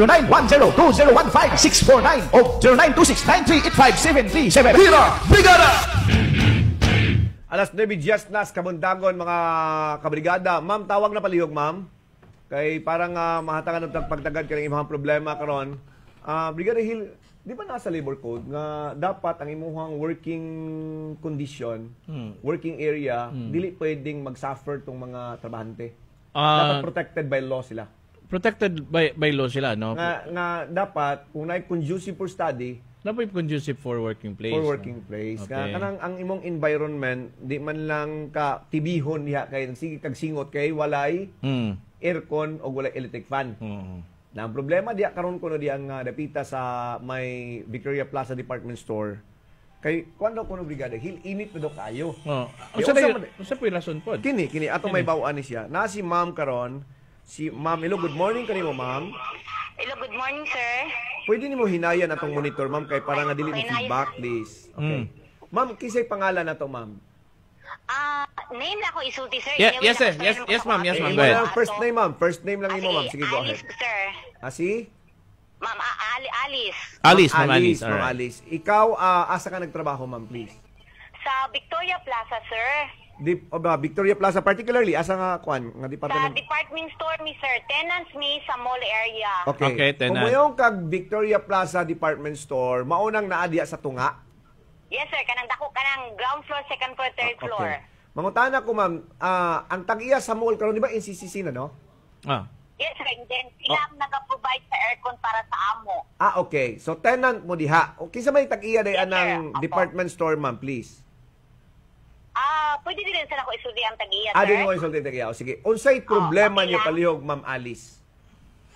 0910-2015-649 o 0926-9385-737. Tira Brigada! Alas 9 just nas kabundagon mga kabrigada. Ma'am, tawag na palihog, ma'am. Kay parang uh, mahatangan ng pagtagad ka ng imong problema karon. Ah, Brigada Hill, di ba nasa labor code nga dapat ang imuhang working condition, working area, dili pwedeng mag-suffer tong mga trabahante. Ah, dapat protected by law sila. Protected by by law sila, no? Nga, nga dapat kung na conducive for study, Dapat conducive for working place. for no? working place. Okay. Nga kanang ang imong environment di man lang ka tibihon diha kay sige kag singot kay walay Mm. aircon o walay electric fan. Mm. Na ang problema diya karon ko no diya nga dapita sa may Victoria Plaza Department Store. Kay kuando ko no brigada hil init na do kayo. Oh. Unsa man- unsa po rason po? Kini kini ato may bawaan ni siya. Na si Ma'am karon si Ma'am hello good morning kanimo Ma'am. Hello, good morning, sir. Pwede nimo hinayan atong monitor Ma'am kay para nga dili mo Hinayan. feedback please. Okay. Mm. Ma'am kisay pangalan nato Ma'am? Ah, name na ako isulti, sir. Yeah, Anyway, yes, sir. Yes, yes, ma'am. Yes, ma'am. Go ahead. first name Ma'am. First name lang imo Ma'am. Sige go Alice, ahead. sir. Ah, si? Ma'am, ah, Ali- Alice. Alice, ma'am Alice. Alice, Ma'am Alright. Alice. Ikaw, ah, asa ka nagtrabaho, ma'am, please? Sa Victoria Plaza, sir. Di, ba, Victoria Plaza, particularly, asa nga, kwan, nga Sa department? department store mi, sir. Tenants mi sa mall area. Okay. Okay, Kung tenant. mayong kag Victoria Plaza Department Store, maunang naadya sa tunga. Yes, sir. Kanang dako, kanang ground floor, second floor, third floor. Ah, Okay. Mangutana ko, ma'am, ah, ang tag-iya sa mall karon di ba NCCC na, no? Ah. Yes, sir. And then, sila ang nag-provide sa aircon para sa amo. Ah, okay. So, tenant mo diha. Okay, sa may tag-iya day Yes, anang sir. Opo. department store, ma'am, please. Ah, pwede din sa ako isulti ang tagiya, Ah, sir. di mo isulti tag-iya. O, sige. Unsay problema okay niyo lang. palihog, ma'am Alice?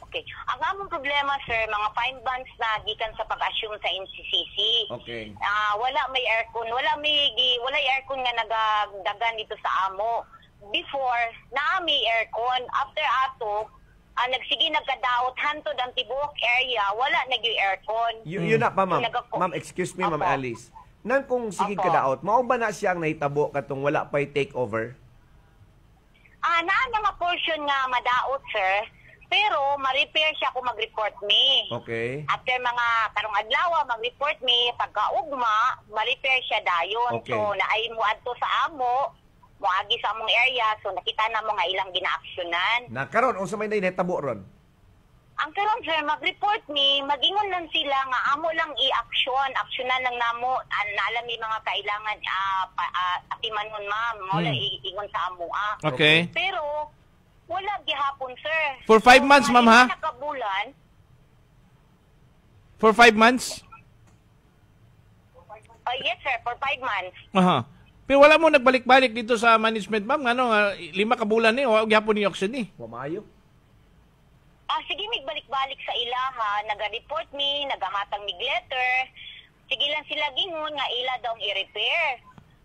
Okay. Ang among problema, sir, mga fine bands na gikan sa pag-assume sa NCCC. Okay. Ah, wala may aircon, wala may gi, wala aircon nga nagadagan dito sa amo. Before, na may aircon. After ato, ah, nagsige nagkadaot hantod ang tibuok area, wala nag aircon. Y- Yun na pa, ma'am. Nagako- Ma'am, excuse me, ma'am Opo. Alice. Nang kung sige Opo. ka daot, mao ba na siya ang nahitabo katong wala pa'y take over? Ah, naa mga portion nga madaot, sir. Pero ma-repair siya kung mag-report me. Okay. After mga karong adlaw mag-report me pagkaugma, ma-repair siya dayon. Okay. So naay mo adto sa amo, moagi sa among area, so nakita na mo nga ilang ginaaksyonan. Na karon unsa may nahitabo ron? Ang karon sir, mag-report me, magingon lang sila nga amo lang i-aksyon, aksyonan lang namo, an naalam ni mga kailangan ah pa, ah, atimanon ma'am, mo lang Hmm. iingon sa amo ah. Okay. Pero wala gihapon sir. For five months, ma'am, ha? Nakabulan, For five months? ah, yes sir, for five months. Aha. Pero wala mo nagbalik-balik dito sa management, ma'am. Ano, nga, lima ka bulan ni, o gyapon ni auction ni. Wa maayo. Ah, sige, mig balik-balik sa ilaha, naga-report me, nagahatang mig letter. Sige lang sila gingon nga ila daw ang i-repair.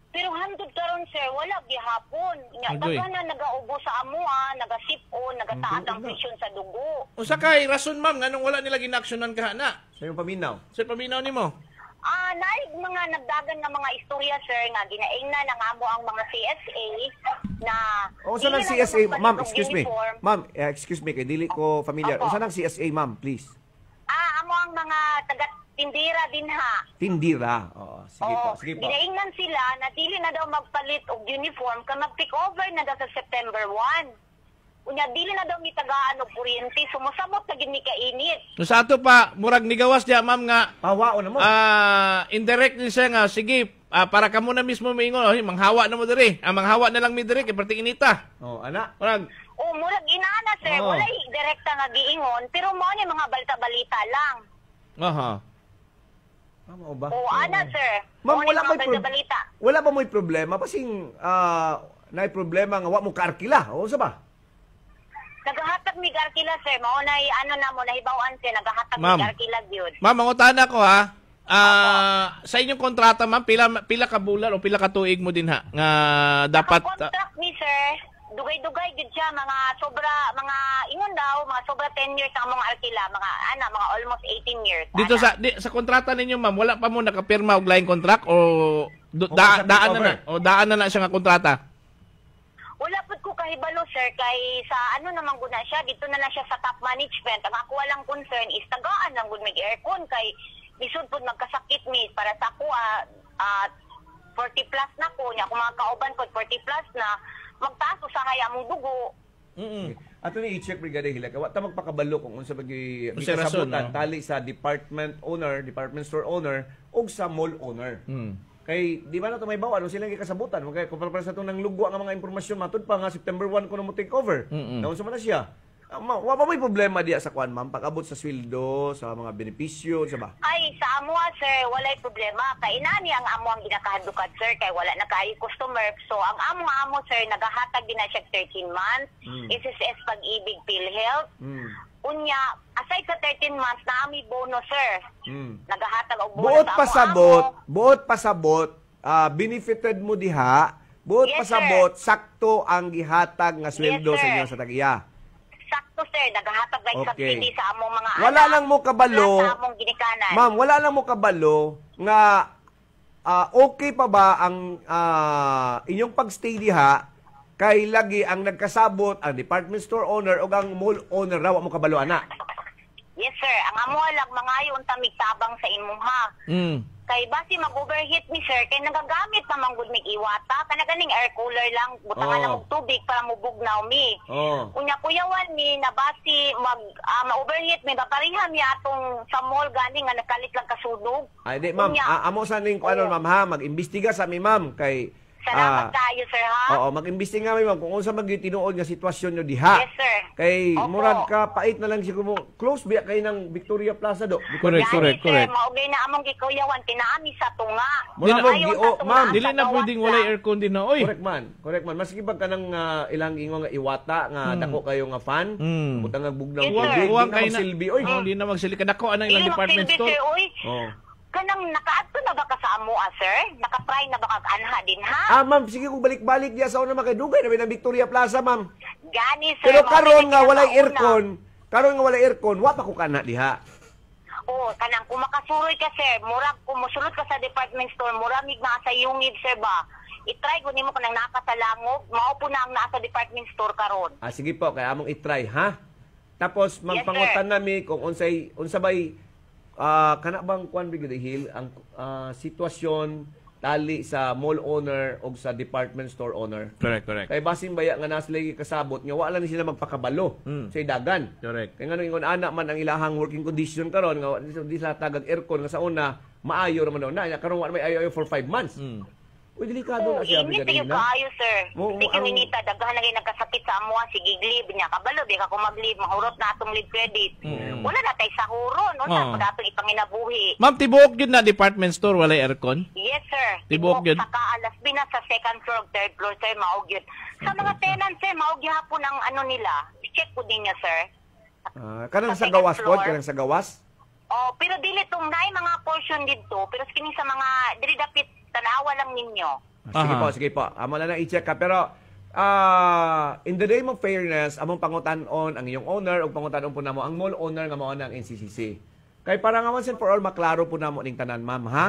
Pero handod karon sir, wala gihapon. Nya Agoy. daghan na nagaubo sa amoa, nagasip-on, nagataas ang presyon sa dugo. Usa kay rason, ma'am, nganong wala nila ginaksyonan kahana. Sa iyong paminaw. Sir, paminaw nimo. Ah, naig mga nagdagan nga mga istorya sir nga ginaing na nang amo ang mga CSA na O nang dili na CSA, ma'am, excuse me. uniform. Ma'am, eh, excuse me kay dili ko familiar. Opo. Unsa nang CSA, ma'am, please? Ah, amo ang mga taga tindira din ha. Tindira. Oo, sige po, Oo, sige po. ginaingnan sila na dili na daw magpalit og uniform ka mag-take over na daw sa September 1. Unya dili na daw mitagaan og kuryente, sumusamot na gid ni kainit. No, sa ato pa, murag nigawas diya, ma'am, nga, Pawao na mo. ah, indirect din siya nga, sige, ah, para ka muna mismo maingon, oh, manghawa na mo diri. Ah, manghawa na lang mi diri, kay perting inita. oh, ana. Murag, O murag inana sir, Oo. wala direkta nga giingon, pero mo ni mga balita-balita lang. aha. Tama ba? O ana sir, Ma'am, mao wala may pro- balita-balita. Wala ba mo'y problema? Pasing, ah, naay problema nga wa mo karkila. O, unsa ba? Nagahatag mi garkila sir, mao na ano na mo nahibaw-an sir, nagahatag mi Ma'am. garkila gyud. Ma'am, mangutan ako ha. Ah, sa inyong kontrata, ma'am, pila pila ka bulan o pila ka tuig mo din ha nga dapat Ang contract ni sir, dugay-dugay gid siya mga sobra mga ingon daw mga sobra 10 years ang mga arkila, mga ana mga almost 18 years. dito ana. sa di, sa kontrata ninyo, ma'am, wala pa mo nakapirma og lain contract o do, O da, daan na na o daan na na siya nga kontrata. Wala pud ko kahibalo sir kay sa ano naman gud na siya dito na na siya sa top management. Ang ako walang concern is tagaan lang gud mig aircon kay bisud pud magkasakit mi para sa ako ah, ah, 40 plus na ko nya kung mga kauban ko 40 plus na magtaas sa kaya mong dugo. Mm-mm. Ato ni i-check Brigada Hila, wa ta magpakabalo kung unsa bagi Kung sa rason, kasabutan no? tali sa department owner, department store owner ug sa mall owner. Mm. Kay di ba na to may bawa ano silang gikasabutan kay kung para sa itong nanglugwa nga mga impormasyon matud pa nga September 1 ko na mo take over. Mm-mm. Naunsa man na siya. Ah, wa pa may problema diya sa kwan ma'am pag-abot sa sweldo, sa mga benepisyo, sa ba? Ay, sa amo ah, sir, walay problema. Kay inani ang amo ang ginakahadukad, sir, kay wala na kay customer. So, ang amo nga amo, sir, nagahatag din na siya 13 months. Mm. SSS Pag-ibig PhilHealth. Mm. Unya, aside sa 13 months, na ami bonus, sir. Mm. Nagahatag og bonus Buot pasabot, amo. buot pasabot, ah, benefited mo diha, buot Yes, pasabot, sakto ang gihatag nga sweldo Yes, sa sir. inyo sa tagiya. Sakto, sir. Nagahatag like Okay. subsidy sa among mga Wala anak. lang mo kabalo. Sa among ginikanan. Ma'am, wala lang mo kabalo nga ah, okay pa ba ang ah, inyong pagstay diha kay lagi ang nagkasabot ang department store owner o ang mall owner raw mo kabalo ana. Yes, sir. Ang amo lang, mangayon tamig tabang sa imuha. Mm. Kay basi mag-overheat mi sir kay nagagamit naman gud mig iwata kana ganing air cooler lang butangan Oh. na og tubig para mubugnaw mi. Oh. Unya kuyawan mi na basi mag ah, ma-overheat mi bapariha mi atong sa mall gani nga nakalit lang kasunog. Ay di ma'am, ah, amo sa ning ano ma'am ha, mag-imbestiga sa mi ma'am kay Salamat ah, kayo sir ha. Oo, mag-imbestiga mi ma'am kung unsa gyud tinuod nga sitwasyon nyo diha. Yes sir. Kay Opo. murag ka pait na lang siguro mo. Close biya kay ng Victoria Plaza do. Correct, Gani, correct, sir, correct. Maugay na among gikuyawan tinaami sa tunga. Mura mo gi ma'am, Dili na pwedeng walay aircon din na. Oy. Correct man. Correct man. Maski pag kanang ah, ilang ingo nga iwata nga Hmm. dako kayo nga fan, Hmm. butang nga bugnaw Yes, mo, sir. di na magsilbi oy. Oh, di na magsilbi. Kadako anang ilang department store. Oh. Kanang nakaadto na ba ka sa amo ah, sir? Nakatry na ba kag anha din ha? Ah, ma'am, sige kung balik-balik diya sa una makadugay na ng Victoria Plaza, ma'am. Gani sir. Pero karon na nga walay aircon, karon nga walay aircon, wa pa ko kana diha. Oo, kanang kung makasuroy ka sir, murag kung musulod ka sa department store, murag mig naa sa yungid sir ba. I-try ko nimo kanang nakasalangog, mao po na ang nasa department store karon. Ah, sige po, kaya among i-try, ha? Tapos, Yes, magpangutan nami kung unsay, unsa ah, kana bang Kwan Brigade Hill, ang ah, sitwasyon tali sa mall owner o sa department store owner. Correct, correct. Kay basin baya nga nasa lagi kasabot nga wala ni sila magpakabalo Mm. sa dagan. Correct. Kay ngano ingon ana man ang ilahang working condition karon nga di sila tagag aircon nga sa una maayo ra man na karon wala may ayo for 5 months. Mm. Uy delikado na siya init Brigade yung kaayo sir. Sige ang- minita, daghan lagi nagkasakit sa amo, sige leave niya. Kabalo, di ka kung mag-leave, mahurot na atong leave credit. Mm. Wala na tayo sa huron, unsa Oo. pa datong ipanginabuhi. Ma'am, tibuok yun na department store, walay aircon? Yes, sir. Tibuok yun? Saka alas bina sa second floor, third floor, sir, maog yun. Sa mga tenants, sir, maog hapon ang ano nila. Check po din niya, sir. Ah, kanang Sa sa gawas po, second floor. kanang sa gawas. Oh, pero dili tong naay mga portion dito, pero kini sa mga dili dapit tanawa lang ninyo. Ah, Sige Aha. po, sige po. Amo na lang i-check ka. Pero, ah, in the name of fairness, among pangutan-on ang iyong owner o pangutan-on po namo ang mall owner nga mao na ang NCCC. Kay para nga once and for all, maklaro po namo ning tanan, ma'am, ha?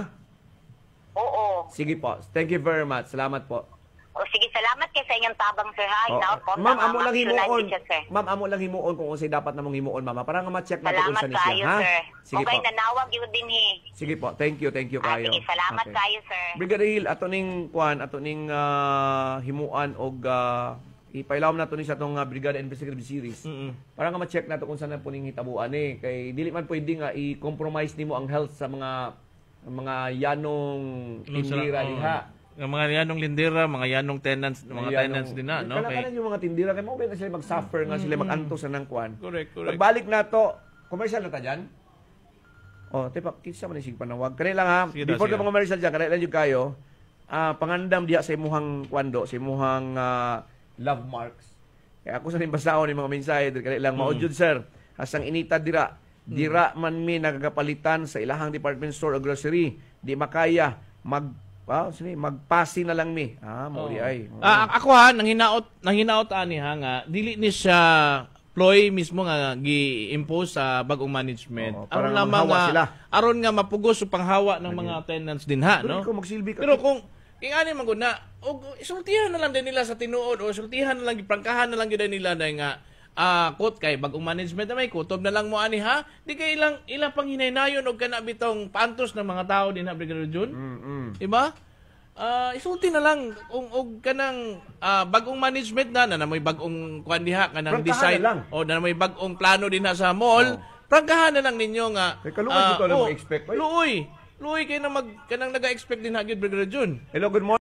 Oo. Sige po. Thank you very much. Salamat po. O sige, salamat kay sa inyong tabang, sir. Ha, Oo. Inaot po. ma'am, amo lang himuon. Ma'am, amo lang himuon kung unsay dapat namong himuon, mama. Para nga ma-check natin kung saan ni siya, kayo, ha? sir. Sige okay, po. nanawag yun din, he. Sige po. Thank you, thank you Ah, kayo. sige, salamat Okay. kayo, sir. Brigadier Hill, ato ning kuan, ato ning ah, himuan og uh, ipailawom nato ni sa tong uh, Brigada Investigative Series. Mm-mm. Para nga ma-check nato kung saan na po ning hitabuan eh. Kay dili man pwede nga i-compromise nimo ang health sa mga mga yanong tindira diha. Ang mga yanong lindera, mga yanong tenants, mga tenants din na, no? Kaya Kay, yung mga tindira kay mo na sila mag-suffer nga sila mag-anto sa nang kuan. correct, correct. Pagbalik na to, commercial na ta dyan? Oh, tipa, kinsa man isig panawag. Kani lang ha, Sige daw, before sige. mga commercial dyan, kani lang yung kayo, ah, pangandam diha sa imuhang kwando, sa imuhang ah, love marks. Kaya ako sa nimbasaon ni mga mensahe, kani lang Mm. maudjud sir, asang inita dira, dira man mi nagagapalitan sa ilahang department store o grocery, di makaya, mag, ah, sini, magpasi na lang mi. Ah, mo di ay. Oo. Ah, ako ha, nang hinaot, nang hinaot ani ha nga, dili ni siya ploy mismo nga gi-impose sa bagong management. para aron lamang nga sila. aron nga mapugos sa panghawa ng mga tenants din ha, no? ko magsilbi ka. Pero kung ingani man gud na og isultihan na lang din nila sa tinuod o isultihan na lang giprangkahan na lang gyud nila na nga ah kot kay bagong management na may kutob na lang mo ani ha di kay ilang ilang panghinaynayon og kana bitong pantos ng mga tao din ha Brigadier Jun Mm-mm. Diba? Ah, isulti na lang og og kanang ah, bagong management na na may bagong kwan diha kanang design na lang. o na may bagong plano din ha sa mall. Prangkahan na lang ninyo nga. Kay kaluoy dito na oh, mag-expect, oy. Luoy. Luoy kay na mag kanang naga-expect din ha gyud Brigadier Jun. Hello, good morning.